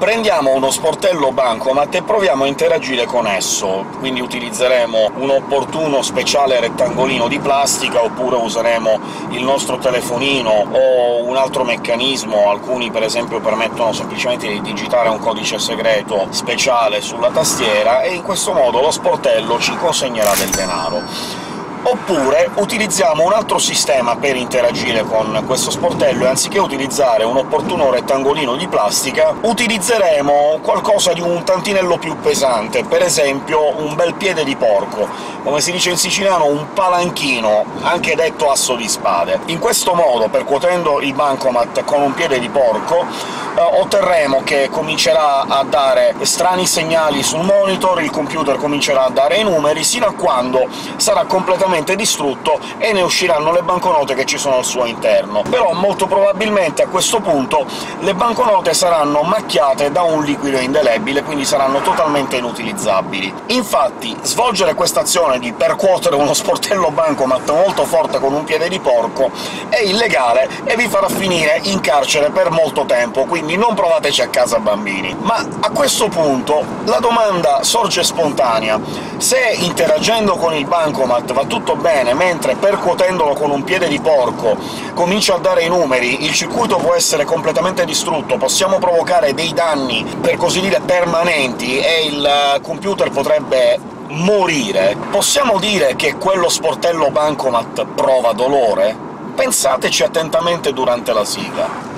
Prendiamo uno sportello bancomat e proviamo a interagire con esso, quindi utilizzeremo un opportuno speciale rettangolino di plastica, oppure useremo il nostro telefonino o un altro meccanismo, alcuni per esempio permettono semplicemente di digitare un codice segreto speciale sulla tastiera, e in questo modo lo sportello ci consegnerà del denaro. Oppure utilizziamo un altro sistema per interagire con questo sportello, e anziché utilizzare un opportuno rettangolino di plastica, utilizzeremo qualcosa di un tantinello più pesante, per esempio un bel piede di porco, come si dice in siciliano un palanchino, anche detto asso di spade. In questo modo, percuotendo il bancomat con un piede di porco, eh, otterremo che comincerà a dare strani segnali sul monitor, il computer comincerà a dare i numeri, sino a quando sarà completamente completamente distrutto e ne usciranno le banconote che ci sono al suo interno. Però molto probabilmente a questo punto le banconote saranno macchiate da un liquido indelebile, quindi saranno totalmente inutilizzabili. Infatti svolgere questa azione di percuotere uno sportello bancomat molto forte con un piede di porco è illegale e vi farà finire in carcere per molto tempo, quindi non provateci a casa bambini. Ma a questo punto la domanda sorge spontanea. Se interagendo con il bancomat va tutto tutto bene, mentre percuotendolo con un piede di porco comincia a dare i numeri, il circuito può essere completamente distrutto, possiamo provocare dei danni, per così dire, permanenti, e il eh, computer potrebbe morire, possiamo dire che quello sportello bancomat prova dolore? Pensateci attentamente durante la sigla.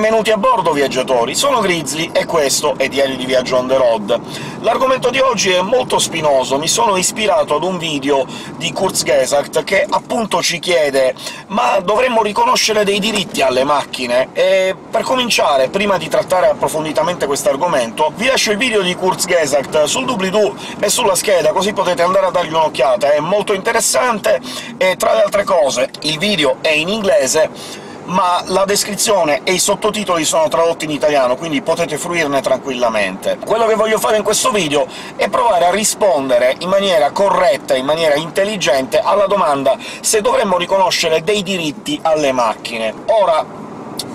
Benvenuti a bordo, viaggiatori! Sono Grizzly e questo è Diario di Viaggio on the road. L'argomento di oggi è molto spinoso, mi sono ispirato ad un video di Kurzgesagt che appunto ci chiede «Ma dovremmo riconoscere dei diritti alle macchine?» E per cominciare, prima di trattare approfonditamente questo argomento, vi lascio il video di Kurzgesagt sul doobly-doo e sulla scheda, così potete andare a dargli un'occhiata, è molto interessante e, tra le altre cose, il video è in inglese, ma la descrizione e i sottotitoli sono tradotti in italiano, quindi potete fruirne tranquillamente. Quello che voglio fare in questo video è provare a rispondere in maniera corretta, in maniera intelligente, alla domanda se dovremmo riconoscere dei diritti alle macchine. Ora,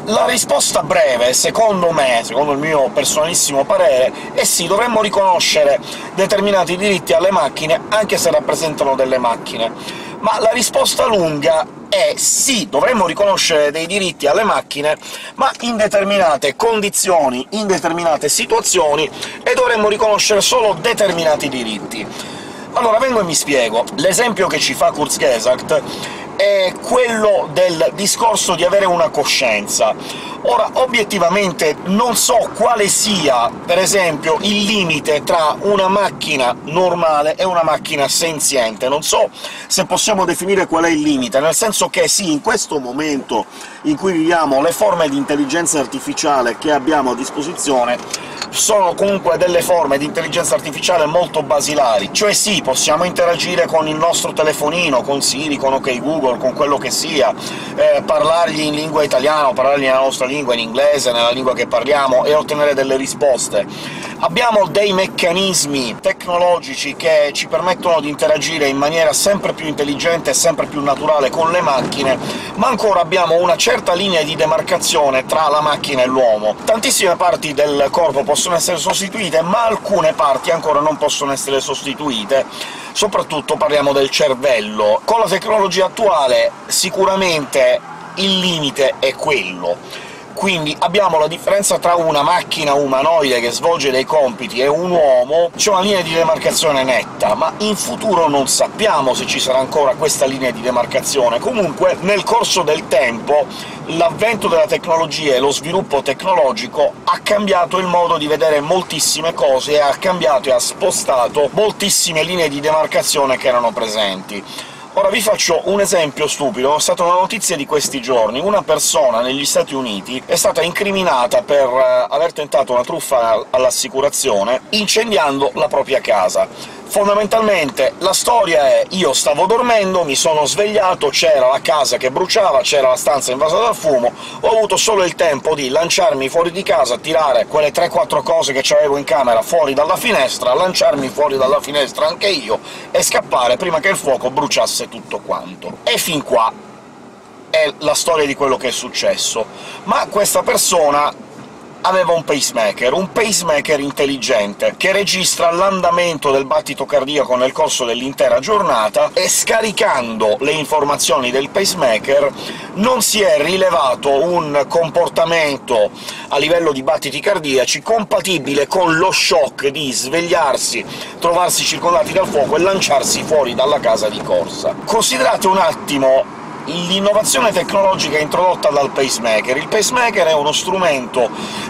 la risposta breve, secondo me, secondo il mio personalissimo parere, è sì, dovremmo riconoscere determinati diritti alle macchine, anche se rappresentano delle macchine. Ma la risposta lunga è sì, dovremmo riconoscere dei diritti alle macchine, ma in determinate condizioni, in determinate situazioni, e dovremmo riconoscere solo determinati diritti. Allora, vengo e mi spiego. L'esempio che ci fa Kurzgesagt è quello del discorso di avere una coscienza. Ora, obiettivamente non so quale sia, per esempio, il limite tra una macchina normale e una macchina senziente, non so se possiamo definire qual è il limite, nel senso che sì, in questo momento in cui viviamo le forme di intelligenza artificiale che abbiamo a disposizione sono comunque delle forme di intelligenza artificiale molto basilari, cioè sì, possiamo interagire con il nostro telefonino, con Siri, con OK Google, con quello che sia, eh, parlargli in lingua italiana, parlargli nella nostra lingua, in inglese, nella lingua che parliamo, e ottenere delle risposte. Abbiamo dei meccanismi tecnologici che ci permettono di interagire in maniera sempre più intelligente e sempre più naturale con le macchine, ma ancora abbiamo una certa linea di demarcazione tra la macchina e l'uomo. Tantissime parti del corpo possono essere sostituite, ma alcune parti ancora non possono essere sostituite, soprattutto parliamo del cervello. Con la tecnologia attuale sicuramente il limite è quello quindi abbiamo la differenza tra una macchina umanoide che svolge dei compiti e un uomo, c'è una linea di demarcazione netta, ma in futuro non sappiamo se ci sarà ancora questa linea di demarcazione. Comunque, nel corso del tempo, l'avvento della tecnologia e lo sviluppo tecnologico ha cambiato il modo di vedere moltissime cose ha cambiato e ha spostato moltissime linee di demarcazione che erano presenti. Ora vi faccio un esempio stupido, è stata una notizia di questi giorni. Una persona negli Stati Uniti è stata incriminata per eh, aver tentato una truffa all'assicurazione incendiando la propria casa. Fondamentalmente la storia è io stavo dormendo, mi sono svegliato, c'era la casa che bruciava, c'era la stanza invasa dal fumo, ho avuto solo il tempo di lanciarmi fuori di casa, tirare quelle 3-4 cose che avevo in camera fuori dalla finestra, lanciarmi fuori dalla finestra anche io, e scappare prima che il fuoco bruciasse tutto quanto. E fin qua è la storia di quello che è successo. Ma questa persona aveva un pacemaker, un pacemaker intelligente, che registra l'andamento del battito cardiaco nel corso dell'intera giornata, e scaricando le informazioni del pacemaker non si è rilevato un comportamento a livello di battiti cardiaci compatibile con lo shock di svegliarsi, trovarsi circondati dal fuoco e lanciarsi fuori dalla casa di corsa. Considerate un attimo l'innovazione tecnologica introdotta dal pacemaker. Il pacemaker è uno strumento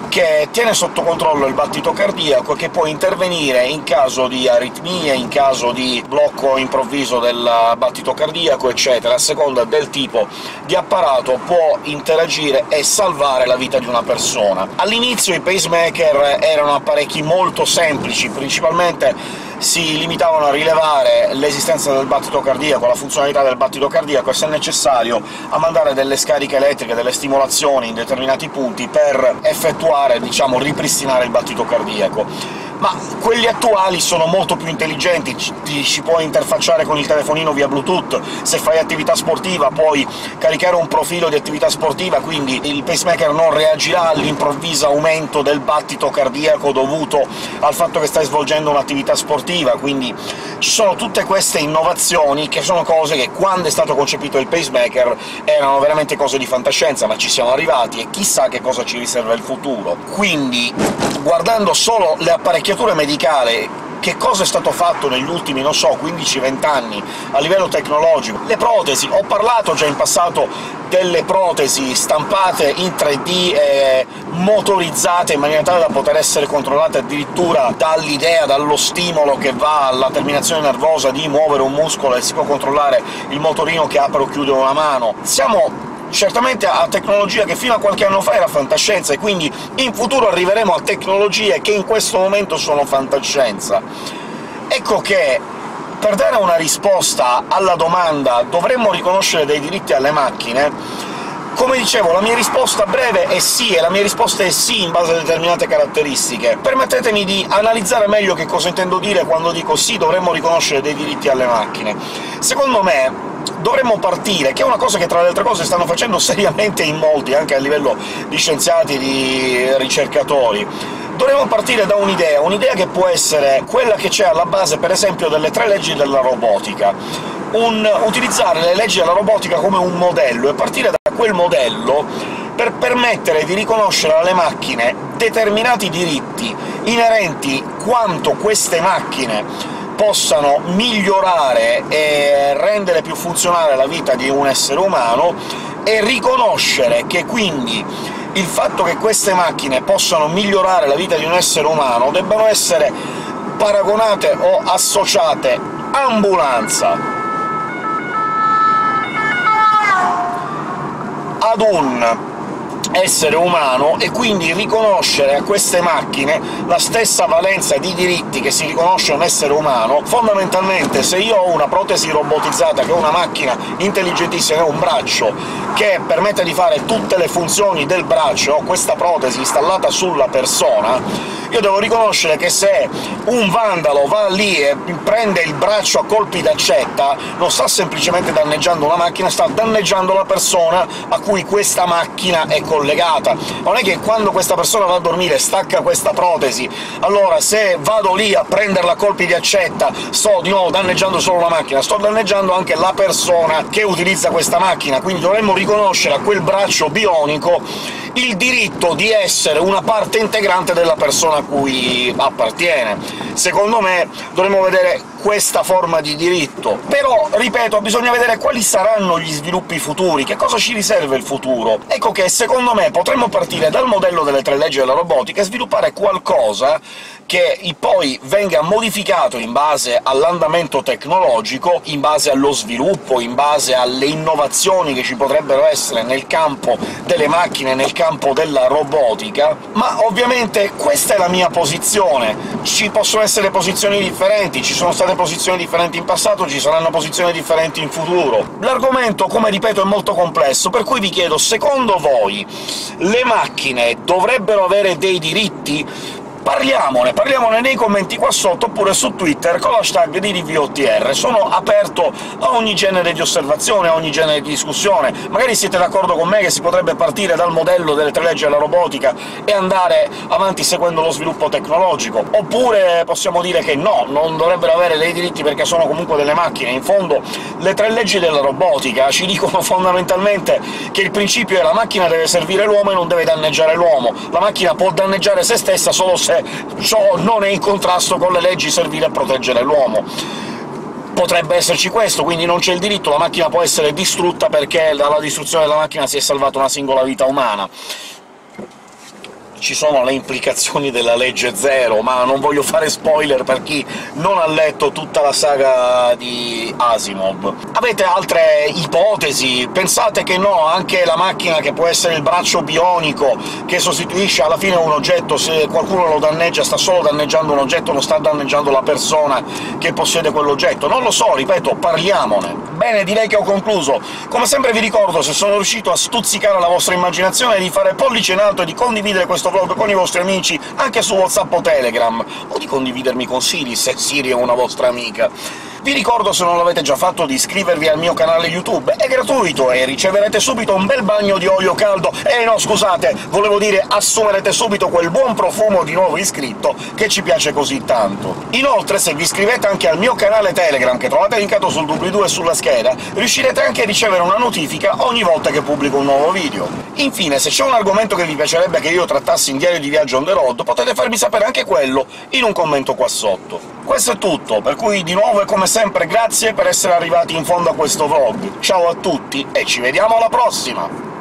che tiene sotto controllo il battito cardiaco e che può intervenire in caso di aritmie, in caso di blocco improvviso del battito cardiaco, eccetera. A seconda del tipo di apparato può interagire e salvare la vita di una persona. All'inizio i pacemaker erano apparecchi molto semplici, principalmente si limitavano a rilevare l'esistenza del battito cardiaco, la funzionalità del battito cardiaco e, se necessario, a mandare delle scariche elettriche, delle stimolazioni in determinati punti per effettuare, diciamo, ripristinare il battito cardiaco. Ma quelli attuali sono molto più intelligenti, ti ci puoi interfacciare con il telefonino via Bluetooth, se fai attività sportiva puoi caricare un profilo di attività sportiva, quindi il pacemaker non reagirà all'improvviso aumento del battito cardiaco dovuto al fatto che stai svolgendo un'attività sportiva, quindi ci sono tutte queste innovazioni che sono cose che, quando è stato concepito il pacemaker, erano veramente cose di fantascienza, ma ci siamo arrivati e chissà che cosa ci riserva il futuro. Quindi, guardando solo le apparecchiature medicale che cosa è stato fatto negli ultimi, non so, 15-20 anni a livello tecnologico. Le protesi, ho parlato già in passato delle protesi stampate in 3D e motorizzate in maniera tale da poter essere controllate addirittura dall'idea, dallo stimolo che va alla terminazione nervosa di muovere un muscolo e si può controllare il motorino che apre o chiude una mano. Siamo certamente a tecnologia che fino a qualche anno fa era fantascienza, e quindi in futuro arriveremo a tecnologie che in questo momento sono fantascienza. Ecco che per dare una risposta alla domanda «dovremmo riconoscere dei diritti alle macchine?», come dicevo, la mia risposta breve è sì, e la mia risposta è sì in base a determinate caratteristiche. Permettetemi di analizzare meglio che cosa intendo dire quando dico «sì, dovremmo riconoscere dei diritti alle macchine». Secondo me dovremmo partire, che è una cosa che tra le altre cose stanno facendo seriamente in molti, anche a livello di scienziati di ricercatori, dovremmo partire da un'idea, un'idea che può essere quella che c'è alla base, per esempio, delle tre leggi della robotica. Un, utilizzare le leggi della robotica come un modello, e partire da quel modello per permettere di riconoscere alle macchine determinati diritti inerenti quanto queste macchine possano migliorare e rendere più funzionale la vita di un essere umano, e riconoscere che quindi il fatto che queste macchine possano migliorare la vita di un essere umano debbano essere paragonate o associate ambulanza ad un essere umano e quindi riconoscere a queste macchine la stessa valenza di diritti che si riconosce a un essere umano. Fondamentalmente, se io ho una protesi robotizzata che è una macchina intelligentissima, è un braccio che permette di fare tutte le funzioni del braccio, ho questa protesi installata sulla persona, io devo riconoscere che se un vandalo va lì e prende il braccio a colpi d'accetta, non sta semplicemente danneggiando una macchina, sta danneggiando la persona a cui questa macchina è collegata. Non è che quando questa persona va a dormire stacca questa protesi, allora se vado lì a prenderla a colpi di accetta sto di nuovo danneggiando solo la macchina, sto danneggiando anche la persona che utilizza questa macchina, quindi dovremmo riconoscere a quel braccio bionico il diritto di essere una parte integrante della persona a cui appartiene. Secondo me dovremmo vedere questa forma di diritto. Però, ripeto, bisogna vedere quali saranno gli sviluppi futuri, che cosa ci riserva il futuro. Ecco che, secondo me, potremmo partire dal modello delle tre leggi della robotica e sviluppare qualcosa che poi venga modificato in base all'andamento tecnologico, in base allo sviluppo, in base alle innovazioni che ci potrebbero essere nel campo delle macchine, nel campo della robotica, ma ovviamente questa è la mia posizione. Ci possono essere posizioni differenti, ci sono state posizioni differenti in passato, ci saranno posizioni differenti in futuro. L'argomento, come ripeto, è molto complesso, per cui vi chiedo, secondo voi le macchine dovrebbero avere dei diritti? Parliamone, parliamone nei commenti qua sotto, oppure su Twitter con l'hashtag di DVOTR. Sono aperto a ogni genere di osservazione, a ogni genere di discussione. Magari siete d'accordo con me che si potrebbe partire dal modello delle tre leggi della robotica e andare avanti seguendo lo sviluppo tecnologico, oppure possiamo dire che no, non dovrebbero avere dei diritti perché sono comunque delle macchine. In fondo le tre leggi della robotica ci dicono fondamentalmente che il principio è la macchina deve servire l'uomo e non deve danneggiare l'uomo. La macchina può danneggiare se stessa solo se ciò non è in contrasto con le leggi servire a proteggere l'uomo. Potrebbe esserci questo, quindi non c'è il diritto, la macchina può essere distrutta perché dalla distruzione della macchina si è salvata una singola vita umana ci sono le implicazioni della legge Zero, ma non voglio fare spoiler per chi non ha letto tutta la saga di Asimov. Avete altre ipotesi? Pensate che no, anche la macchina che può essere il braccio bionico, che sostituisce alla fine un oggetto, se qualcuno lo danneggia sta solo danneggiando un oggetto, non sta danneggiando la persona che possiede quell'oggetto? Non lo so, ripeto, parliamone. Bene, direi che ho concluso. Come sempre vi ricordo, se sono riuscito a stuzzicare la vostra immaginazione, di fare pollice in alto e di condividere questo vlog con i vostri amici anche su WhatsApp o Telegram, o di condividermi consigli se Siri è una vostra amica. Vi ricordo, se non l'avete già fatto, di iscrivervi al mio canale YouTube, è gratuito e riceverete subito un bel bagno di olio caldo e no, scusate, volevo dire assumerete subito quel buon profumo di nuovo iscritto che ci piace così tanto. Inoltre, se vi iscrivete anche al mio canale Telegram, che trovate linkato sul doobly-doo e sulla scheda, riuscirete anche a ricevere una notifica ogni volta che pubblico un nuovo video. Infine, se c'è un argomento che vi piacerebbe che io trattassi in diario di viaggio on the road, potete farmi sapere anche quello in un commento qua sotto. Questo è tutto, per cui di nuovo e come sempre grazie per essere arrivati in fondo a questo vlog. Ciao a tutti e ci vediamo alla prossima!